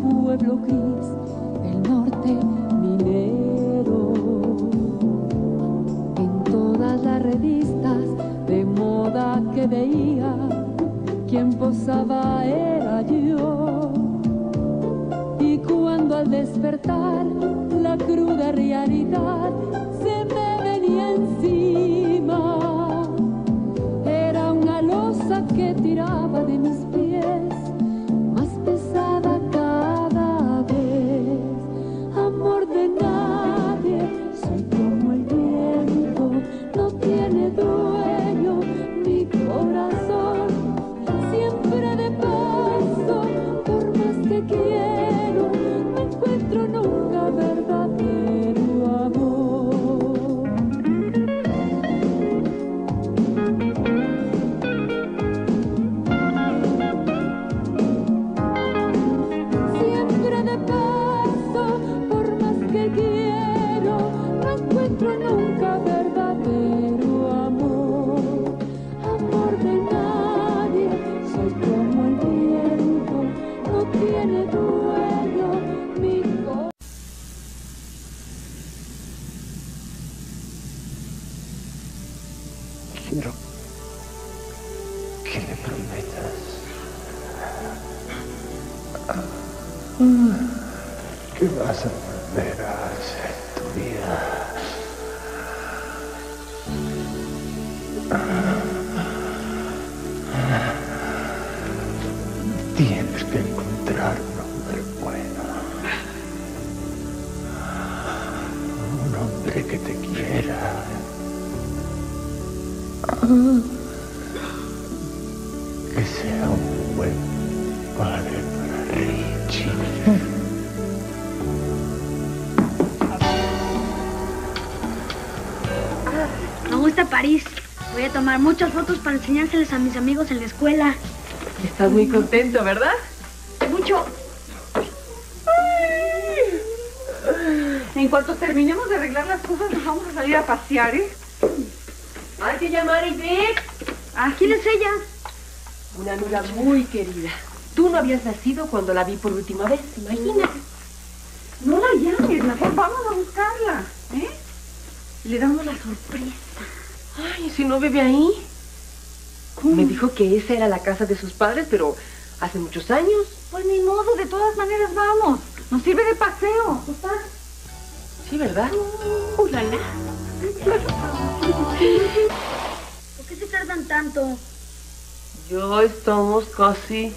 pueblo gris del norte minero. En todas las revistas de moda que veía, quien posaba era yo. Y cuando al despertar la cruda realidad se me venía encima, era una losa que tiraba que vas a volver a hacer tu vida. Tomar muchas fotos para enseñárselas a mis amigos en la escuela. Estás muy contento, ¿verdad? Mucho. En cuanto terminemos de arreglar las cosas, nos vamos a salir a pasear, ¿eh? Hay que llamar a Ivette. ¿Ah, ¿Quién es ella? Una amiga muy querida. Tú no habías nacido cuando la vi por última vez, imagínate. No la llames, mejor vamos a buscarla, ¿eh? Le damos la sorpresa. Ay, si no vive ahí. Me dijo que esa era la casa de sus padres, pero hace muchos años. Pues ni modo, de todas maneras vamos. Nos sirve de paseo. Total. Sí, ¿verdad? Uh, la, la. ¿Por qué se tardan tanto? Ya estamos casi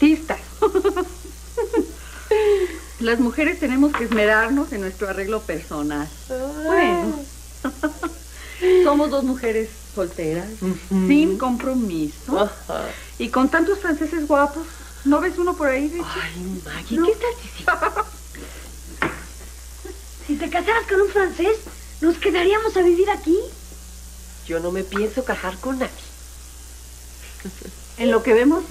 listas. Las mujeres tenemos que esmerarnos en nuestro arreglo personal. Bueno, somos dos mujeres solteras, sin compromiso y con tantos franceses guapos. ¿No ves uno por ahí, Richie? Ay, Maggie, ¿qué estás diciendo? Si te casaras con un francés, ¿nos quedaríamos a vivir aquí? Yo no me pienso casar con nadie. En lo que vemos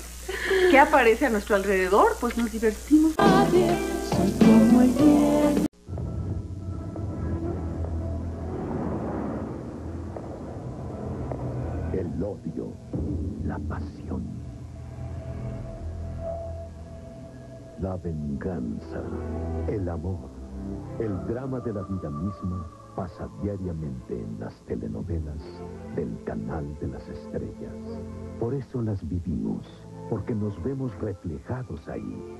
qué aparece a nuestro alrededor, pues nos divertimos. Soy como el viento. La pasión, la venganza, el amor, el drama de la vida misma pasa diariamente en las telenovelas del canal de las estrellas. Por eso las vivimos, porque nos vemos reflejados ahí.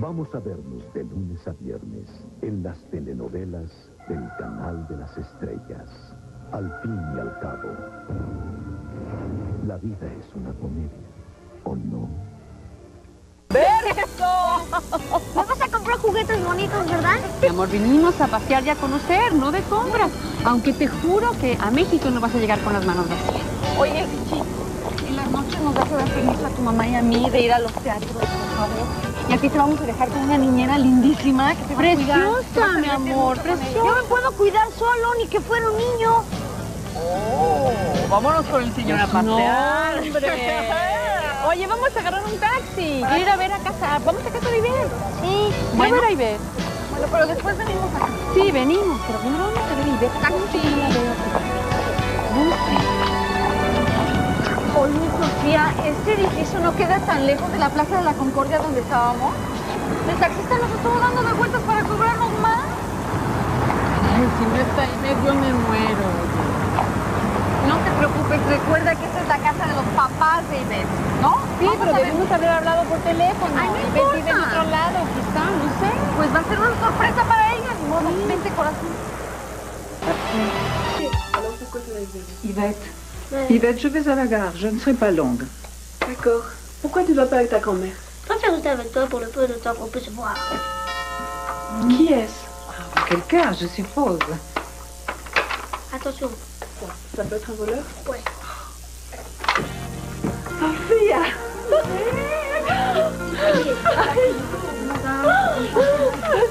Vamos a vernos de lunes a viernes en las telenovelas del canal de las estrellas. Al fin y al cabo, la vida es una comedia, ¿o no? ¿Me vas a comprar juguetes bonitos, verdad? Mi amor, vinimos a pasear y a conocer, no de compras. Aunque te juro que a México no vas a llegar con las manos vacías. Oye, Richie, en las noches nos vas a dar permiso a tu mamá y a mí de ir a los teatros, por favor. Y aquí te vamos a dejar con una niñera lindísima que te va a cuidar. Preciosa, mi amor, Yo preciosa. me puedo cuidar solo, ni que fuera un niño. Vámonos con el señor a No, pasear. hombre. Oye, vamos a agarrar un taxi. Quiero ir a ver a casa. Vamos a casa de Iber. Sí. Voy a ver a Iber. Bueno, pero después venimos acá. Sí, venimos, pero primero vamos a ver a Iber. Taxi. No. Oye, Sofía, este edificio no queda tan lejos de la Plaza de la Concordia donde estábamos. El taxista nos estuvo dando de vueltas para cobrarnos más. Ay, si no está ahí medio me muero. Recuerda que esta es la casa de los papás de Ivette, ¿no? Sí, pero debimos haber hablado por teléfono. Ay, no Ivette vive en otro lado, quizá, no sé. Pues va a ser una sorpresa para ella. Ni modo, vente, corazón. Yvette. Yvette, je vais à la gare. Je ne serai pas longue. D'accord. Pourquoi tu ne vas pas avec ta grand-mère? Je préfère rester avec toi pour le peu de temps qu'on peut se voir. Qui est-ce? Ah, Quelqu'un, je suppose. Attention. Ça peut être un voleur? Ouais. Sophia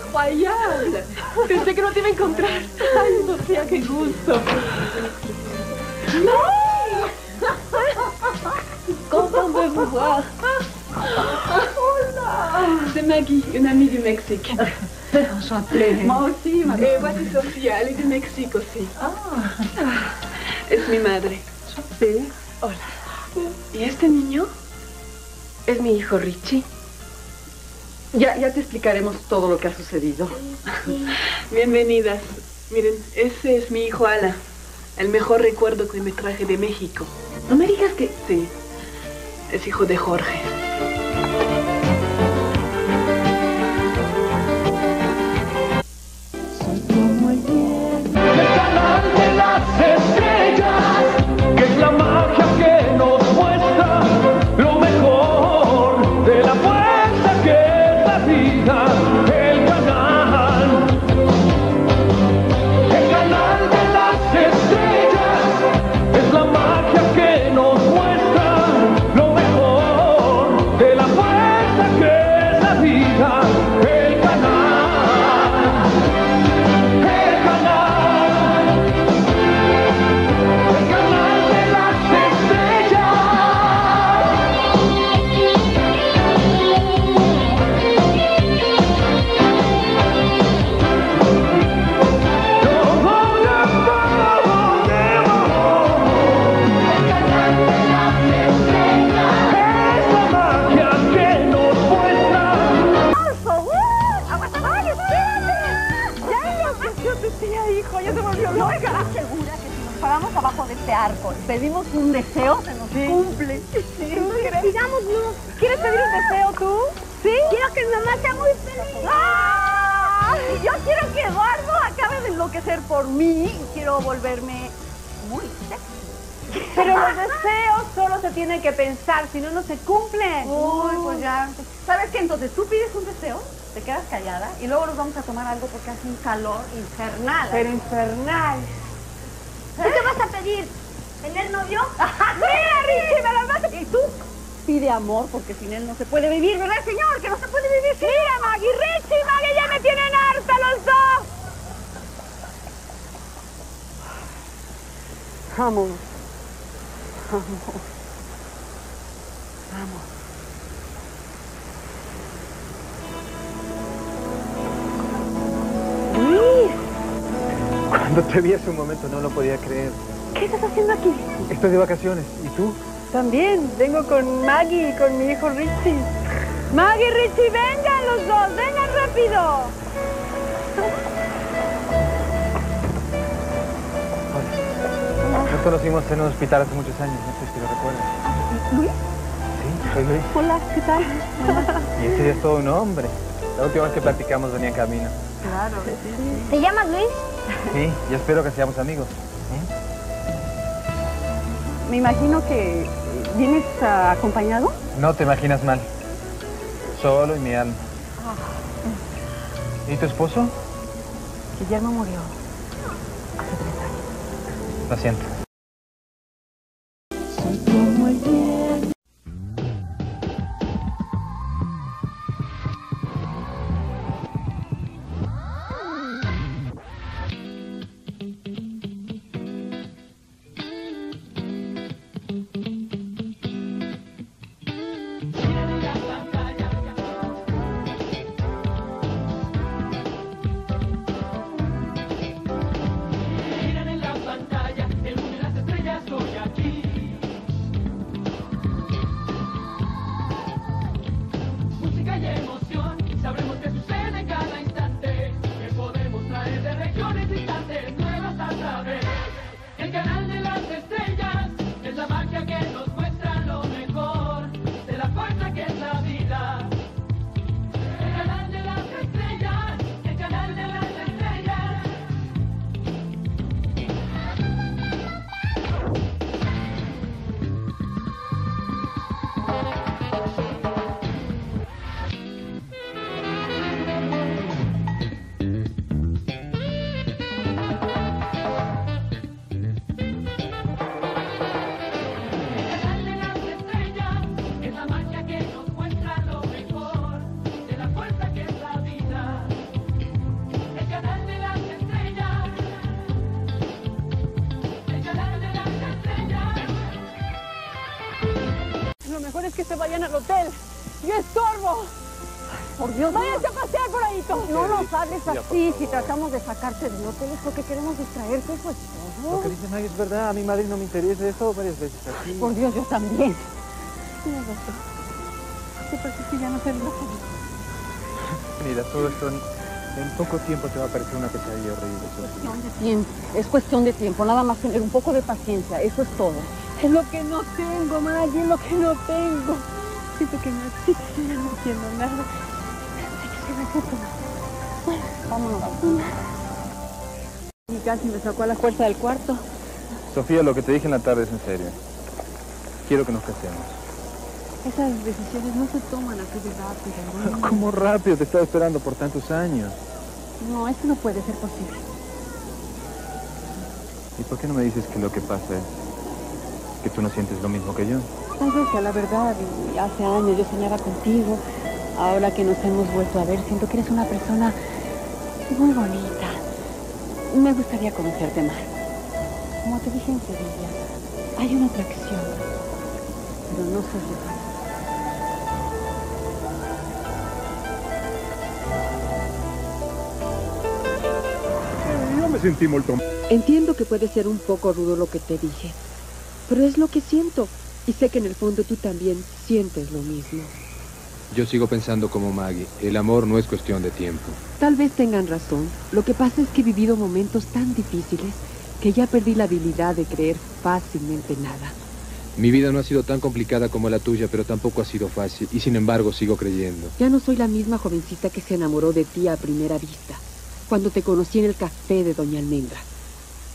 ¡Incroyable! Pensé que no te iba a encontrar. Ay, Sofía, qué gusto. ¡No! Content de vous voir. Hola C'est Maggie, une amie du Mexique. Enchantée. Moi aussi, madame. Et voici Sofía, elle est du Mexique aussi. Ah. Es mi madre. Sí. Hola. ¿Y este niño? Es mi hijo Richie. Ya, ya te explicaremos todo lo que ha sucedido. Bienvenidas. Miren, ese es mi hijo Ala. El mejor recuerdo que me traje de México. No me digas que... Sí. Es hijo de Jorge. Muy sexy. Pero los deseos solo se tienen que pensar, si no, no se cumplen. Uy, pues ya. ¿Sabes qué? Entonces tú pides un deseo, te quedas callada y luego nos vamos a tomar algo porque hace un calor infernal. Pero infernal. ¿Qué te vas a pedir? ¿Tener novio? ¡Mira, Richie, me lo vas. Y tú pide amor porque sin él no se puede vivir, ¿verdad, señor? Que no se puede vivir sin Mira, Maggie, Richie, Maggie, ya me tienen harta los dos. Vamos. Vamos. Vamos. Luis, Cuando te vi hace un momento no lo podía creer. ¿qué estás haciendo aquí? Estoy de vacaciones. ¿Y tú? También, vengo con Maggie y con mi hijo Richie. Maggie y Richie, vengan los dos, vengan rápido. Conocimos en un hospital hace muchos años, no sé si lo recuerdas. ¿Luis? Sí, soy Luis. Hola, ¿qué tal? Y ese día es todo un hombre. La última vez que platicamos venía en camino. Claro. ¿Te llamas Luis? Sí, y espero que seamos amigos. ¿eh? Me imagino que vienes ah, acompañado. No te imaginas mal. Solo y mi alma. ¿Y tu esposo? Guillermo murió hace tres años. Lo siento. Dios, váyanse a pasear por ahí. todos. No nos hables así. Si tratamos de sacarte del hotel es porque queremos distraerte, pues Lo todo. que dice Maggie es verdad. A mi madre no me interesa. He estado varias veces aquí. Por Dios, yo también. Razón. ¿Qué pasa si ya no se lo Mira, todo esto en, en poco tiempo te va a parecer una pesadilla horrible. Sofía. cuestión de tiempo. Es cuestión de tiempo. Nada más tener un poco de paciencia. Eso es todo. Es lo que no tengo, Maggie, es lo que no tengo. Siento que me asfixio, ya no entiendo nada. Vámonos. Y casi me sacó a la fuerza del cuarto. Sofía, lo que te dije en la tarde es en serio. Quiero que nos casemos. Esas decisiones no se toman así de rápido. ¿no? ¿Cómo rápido? Te estaba esperando por tantos años. No, esto no puede ser posible. ¿Y por qué no me dices que lo que pasa es que tú no sientes lo mismo que yo? Tal vez sea la verdad, y hace años yo soñaba contigo. Ahora que nos hemos vuelto a ver, siento que eres una persona muy bonita. Me gustaría conocerte más. Como te dije en Sevilla, hay una atracción, pero no sé si es Yo me sentí molto Entiendo que puede ser un poco rudo lo que te dije, pero es lo que siento. Y sé que en el fondo tú también sientes lo mismo. Yo sigo pensando como Maggie. El amor no es cuestión de tiempo. Tal vez tengan razón. Lo que pasa es que he vivido momentos tan difíciles que ya perdí la habilidad de creer fácilmente nada. Mi vida no ha sido tan complicada como la tuya, pero tampoco ha sido fácil. Y sin embargo sigo creyendo. Ya no soy la misma jovencita que se enamoró de ti a primera vista, cuando te conocí en el café de Doña Almendra.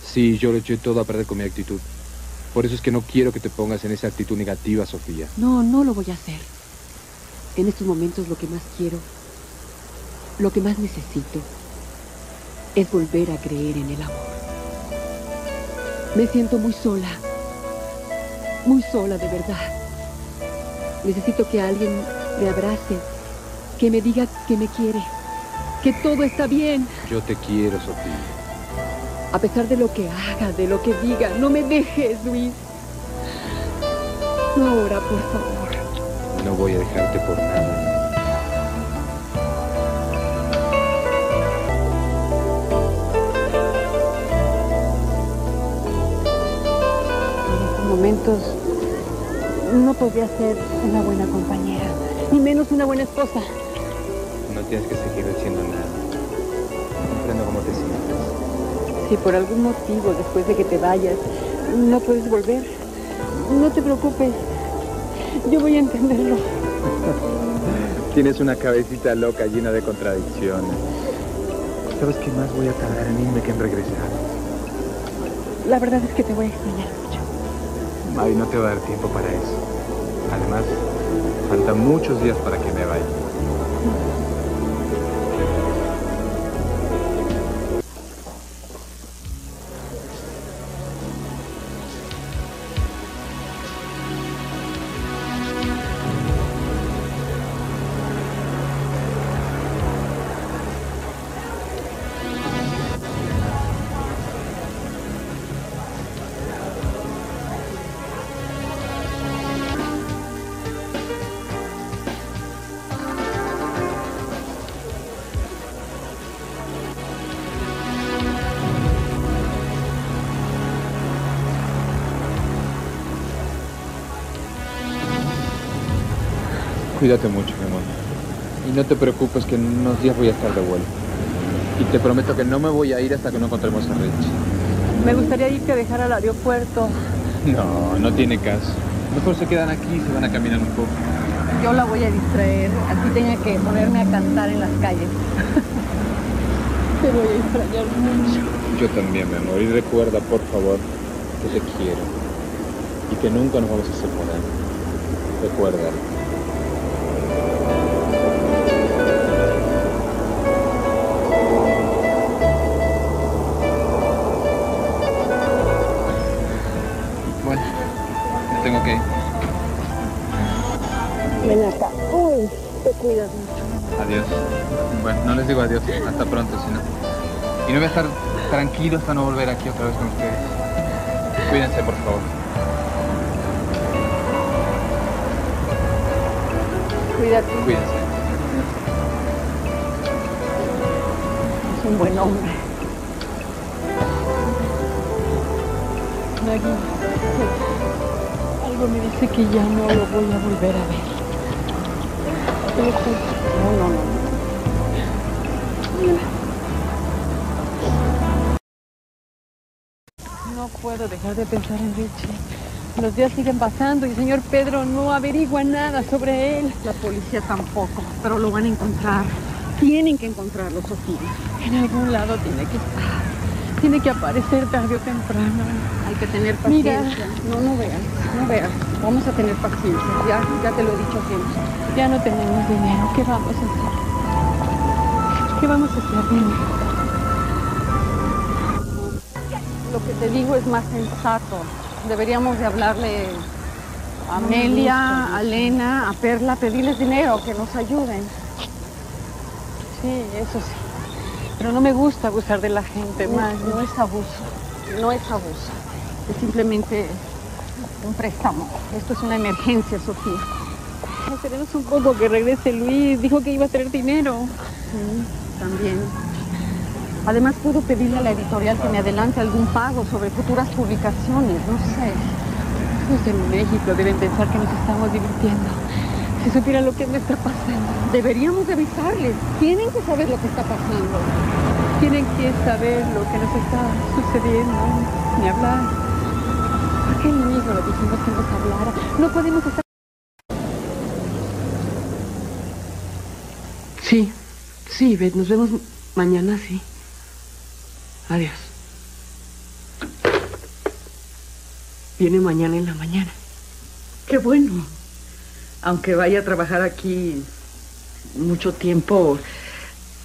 Sí, yo lo eché todo a perder con mi actitud. Por eso es que no quiero que te pongas en esa actitud negativa, Sofía. No, no lo voy a hacer. En estos momentos lo que más quiero, lo que más necesito, es volver a creer en el amor. Me siento muy sola, muy sola de verdad. Necesito que alguien me abrace, que me diga que me quiere, que todo está bien. Yo te quiero, Sofía. A pesar de lo que haga, de lo que diga, no me dejes, Luis. No ahora, por favor. No voy a dejarte por nada. En estos momentos no podría ser una buena compañera, ni menos una buena esposa. No tienes que seguir diciendo nada. Comprendo cómo te sientes. Si por algún motivo después de que te vayas no puedes volver, no te preocupes. Yo voy a entenderlo. Tienes una cabecita loca llena de contradicciones. ¿Sabes qué más voy a tardar en irme que en regresar? La verdad es que te voy a extrañar mucho. Ay, no te va a dar tiempo para eso. Además, faltan muchos días para que me vaya. Cuídate mucho, mi amor. Y no te preocupes que en unos días voy a estar de vuelta. Y te prometo que no me voy a ir hasta que no encontremos a Richie. Me gustaría irte a dejar al aeropuerto. No, no tiene caso. Mejor se quedan aquí y se van a caminar un poco. Yo la voy a distraer, así tenga que ponerme a cantar en las calles. Te voy a extrañar mucho. Yo también, mi amor. Y recuerda, por favor, que te quiero. Y que nunca nos vamos a separar. Recuerda. Y no voy a estar tranquilo hasta no volver aquí otra vez con ustedes. Cuídense, por favor. Cuídate. Cuídense. Es un buen hombre. Maggie, algo me dice que ya no lo voy a volver a ver. No, no, no. Puedo dejar de pensar en Richie. Los días siguen pasando y el señor Pedro no averigua nada sobre él. La policía tampoco, pero lo van a encontrar. Tienen que encontrarlo, Sofía. En algún lado tiene que estar. Tiene que aparecer tarde o temprano. Hay que tener Mira. paciencia. No, no veas, no veas. Vamos a tener paciencia. Ya, ya te lo he dicho siempre. Ya no tenemos dinero. ¿Qué vamos a hacer? ¿Qué vamos a hacer? Dime. Lo que te digo es más sensato. Deberíamos de hablarle a Amelia, a Lena, a Perla, pedirles dinero, que nos ayuden. Sí, eso sí. Pero no me gusta abusar de la gente, No, más. no es abuso, no es abuso. Es simplemente un préstamo. Esto es una emergencia, Sofía. Esperemos un poco que regrese Luis. Dijo que iba a traer dinero. Sí, también. Además, puedo pedirle a la editorial que me adelante algún pago sobre futuras publicaciones, no sé. Los en México deben pensar que nos estamos divirtiendo. Si supieran lo que me está pasando. Deberíamos de avisarles. Tienen que saber lo que está pasando. Tienen que saber lo que nos está sucediendo. Ni hablar. ¿Por qué mismo le dijimos que nos hablara? No podemos estar... Sí, sí, Beth, nos vemos mañana, sí. Adiós. Viene mañana en la mañana. Qué bueno. Aunque vaya a trabajar aquí mucho tiempo,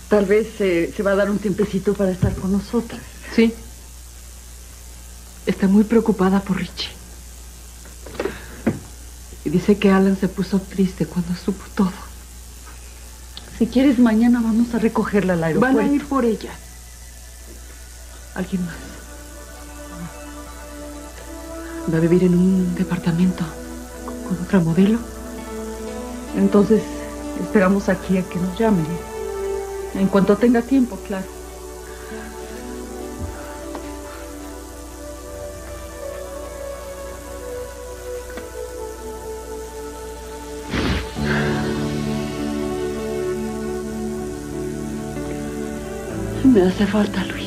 tal vez eh, se va a dar un tiempecito para estar con nosotras. Sí. Está muy preocupada por Richie. Y dice que Alan se puso triste cuando supo todo. Si quieres, mañana vamos a recogerla al aeropuerto. Van a ir por ella. ¿Alguien más? ¿Va a vivir en un departamento con otra modelo? Entonces, esperamos aquí a que nos llame. En cuanto tenga tiempo, claro. Me hace falta Luis.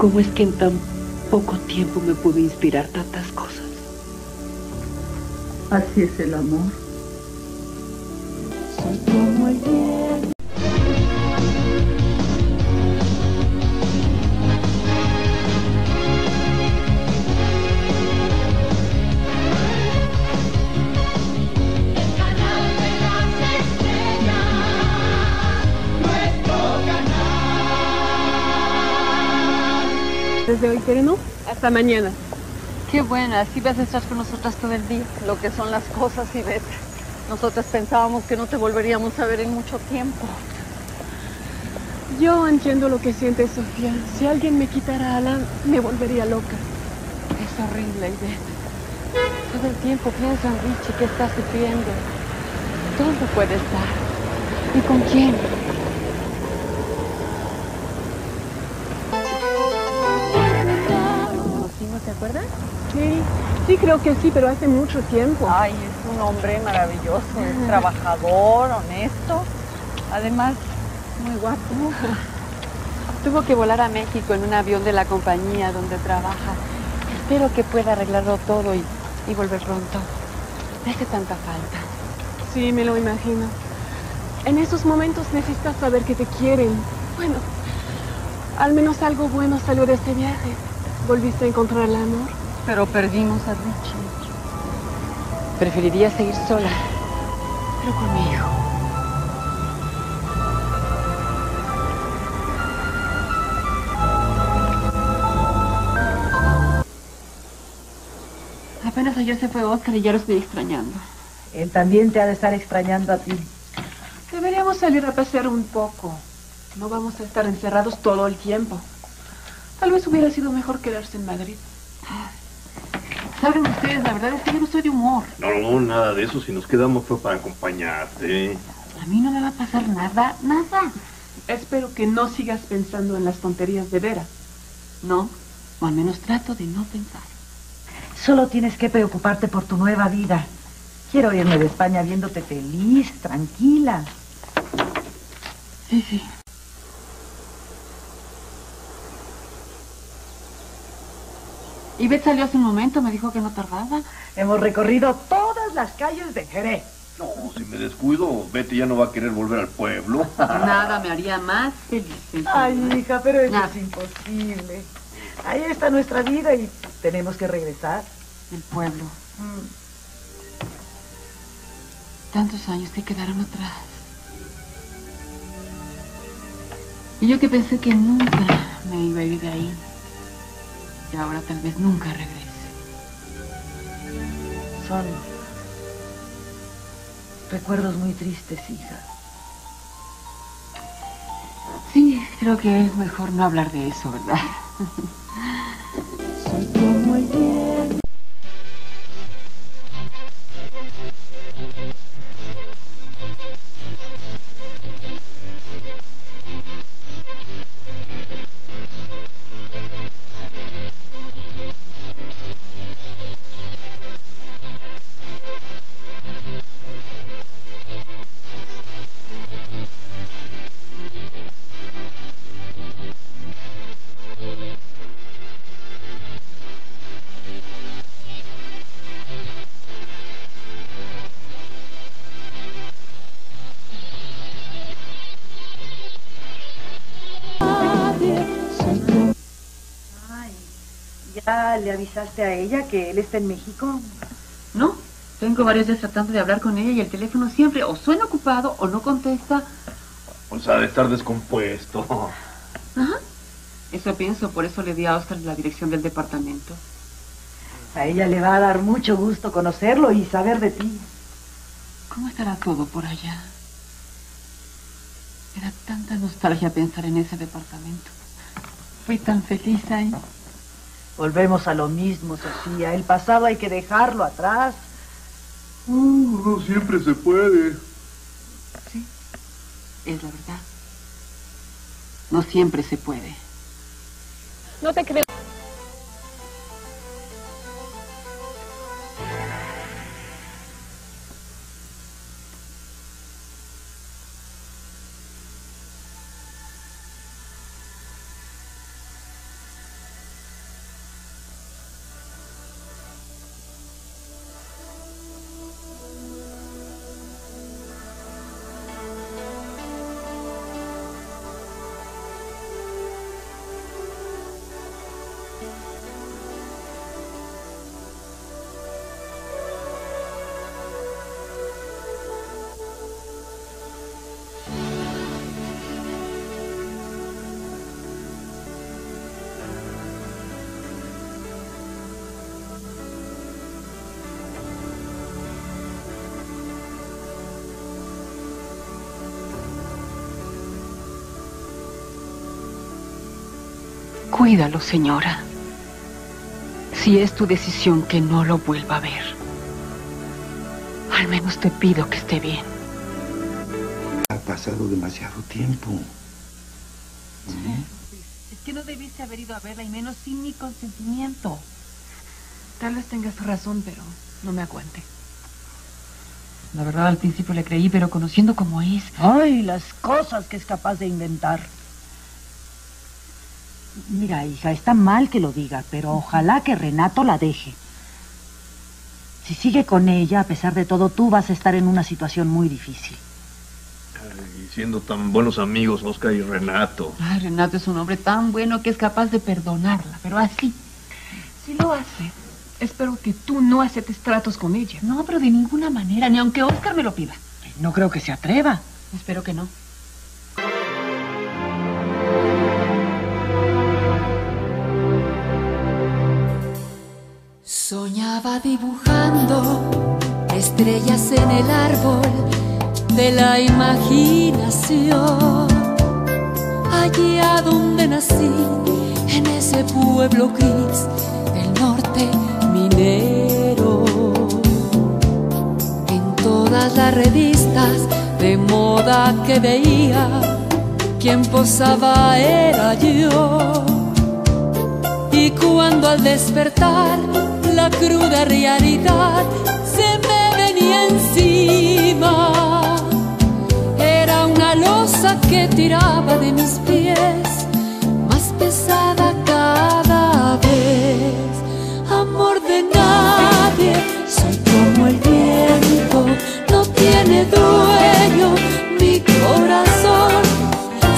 ¿Cómo es que en tan poco tiempo me pudo inspirar tantas cosas? Así es el amor. como el Sereno, hasta mañana. Qué buena, así vas a estar con nosotras todo el día. Lo que son las cosas, y ves. Nosotras pensábamos que no te volveríamos a ver en mucho tiempo. Yo entiendo lo que siente Sofía. Si alguien me quitara a Alan, me volvería loca. Es horrible, Ivette. Todo el tiempo pienso en Richie que está sufriendo. ¿Dónde puede estar? ¿Y con quién? Sí, sí creo que sí, pero hace mucho tiempo. Ay, es un hombre maravilloso, es trabajador, honesto, además muy guapo. Tuvo que volar a México en un avión de la compañía donde trabaja. Espero que pueda arreglarlo todo y, y volver pronto. Me hace tanta falta. Sí, me lo imagino. En esos momentos necesitas saber que te quieren. Bueno, al menos algo bueno salió de este viaje. Volviste a encontrar el amor. Pero perdimos a Richie. Preferiría seguir sola, pero con mi hijo. Apenas ayer se fue Oscar y ya lo estoy extrañando. Él también te ha de estar extrañando a ti. Deberíamos salir a pasear un poco. No vamos a estar encerrados todo el tiempo. Tal vez hubiera sido mejor quedarse en Madrid. Saben ustedes, la verdad es que yo no estoy de humor. No, no, nada de eso. Si nos quedamos fue para acompañarte. A mí no me va a pasar nada, nada. Espero que no sigas pensando en las tonterías de Vera. No, o al menos trato de no pensar. Solo tienes que preocuparte por tu nueva vida. Quiero irme de España viéndote feliz, tranquila. Sí, sí. Y Beth salió hace un momento, me dijo que no tardaba. Hemos recorrido todas las calles de Jerez. No, si me descuido, Betty ya no va a querer volver al pueblo. Nada me haría más feliz. Ay, hija, pero eso Nada. es imposible. Ahí está nuestra vida y tenemos que regresar. El pueblo. Mm. Tantos años que quedaron atrás. Y yo que pensé que nunca me iba a ir de ahí. Y ahora tal vez nunca regrese. Son recuerdos muy tristes, hija. Sí, creo que es mejor no hablar de eso, ¿verdad? le avisaste a ella que él está en México? No, tengo varios días tratando de hablar con ella y el teléfono siempre o suena ocupado o no contesta. Pues ha de estar descompuesto. Ajá. Eso pienso, por eso le di a Oscar la dirección del departamento. A ella le va a dar mucho gusto conocerlo y saber de ti. ¿Cómo estará todo por allá? Era tanta nostalgia pensar en ese departamento. Fui tan feliz ahí. Volvemos a lo mismo, Sofía. El pasado hay que dejarlo atrás. Uh, no siempre se puede. Sí, es la verdad. No siempre se puede. No te creo. Cuídalo, señora. Si es tu decisión que no lo vuelva a ver. Al menos te pido que esté bien. Ha pasado demasiado tiempo. Es que no debiste haber ido a verla y menos sin mi consentimiento. Tal vez tengas razón, pero no me aguante. La verdad, al principio le creí, pero conociendo cómo es, Ay, las cosas que es capaz de inventar. Mira, hija, está mal que lo diga, pero ojalá que Renato la deje. Si sigue con ella, a pesar de todo, tú vas a estar en una situación muy difícil. Y siendo tan buenos amigos, Oscar y Renato. Ay, Renato es un hombre tan bueno que es capaz de perdonarla, pero así. Si lo hace, espero que tú no aceptes tratos con ella. No, pero de ninguna manera, ni aunque Oscar me lo pida. No creo que se atreva. Espero que no. Soñaba dibujando estrellas en el árbol de la imaginación. Allí a donde nací, en ese pueblo gris del norte minero. En todas las revistas de moda que veía, quien posaba era yo. Y cuando al despertar la cruda realidad se me venía encima, era una losa que tiraba de mis pies, más pesada cada vez. Amor de nadie, soy como el viento, no tiene dueño mi corazón,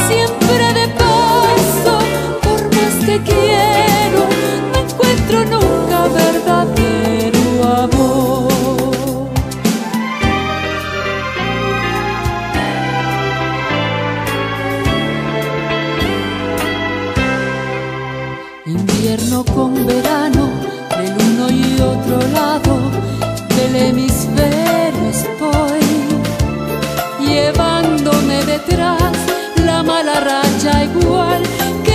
siempre de paso, por más que quiero, no encuentro nunca verdadero Con verano, del uno y otro lado del hemisferio estoy, llevándome detrás la mala racha igual que